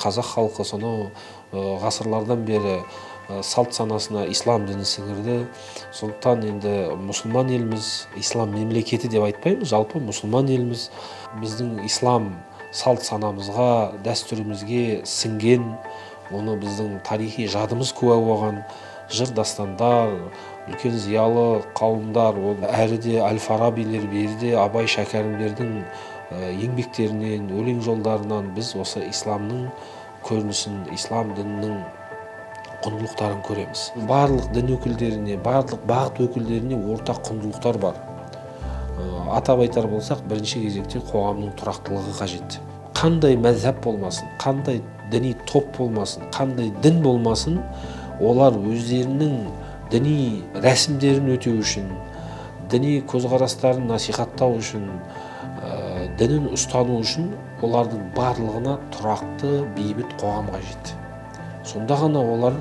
қазақ халқы сонау ғасырлардан бері салт санасына ислам дінін сіңірді. Сондықтан енді мұсылман елміз ислам мемлекеті деп айтпаймыз жалпы мұсылман елміз біздің ислам салт санамызға дәстүрімізге сіңген оны біздің тарихи жадымыз куә болған жыр дастандар үлкен зиялы қауымдар ол әрі де әл фарабилер бері де абай шәкәрімдердің еңбектерінен өлең жолдарынан біз осы исламның көрінісін ислам дінінің құндылықтарын көреміз. Барлық дін өкілдеріне барлық бағыт өкілдеріне ортақ құндылықтар бар. Атап айтар болсақ бірінші кезекте қоғамның тұрақтылығы қажет. Қандай мәзһәб болмасын қандай діни топ болмасын қандай дін болмасын олар өздерінің діни рәсімдерін өтеу үшін діни көзқарастарын насихаттау үшін ә, дінін ұстану үшін олардың барлығына тұрақты бейбіт қоғам қажет сонда ғана олар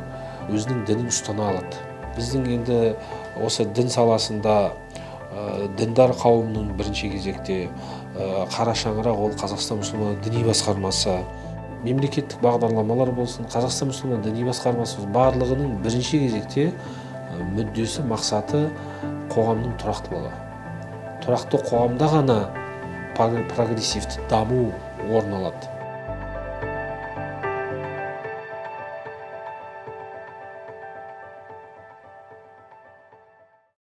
өзінің дінін ұстана алады. Біздің енді осы дін саласында ә, діндар қауымның бірінші кезекте ә, қара шаңырақ ол қазақстан мұсылман діни басқармасы мемлекеттік бағдарламалар болсын қазақстан мұсылман діни басқармасы барлығының бірінші кезекте мүддесі мақсаты қоғамның тұрақтылығы тұрақты қоғамда ғана прогрессивті даму орын алады.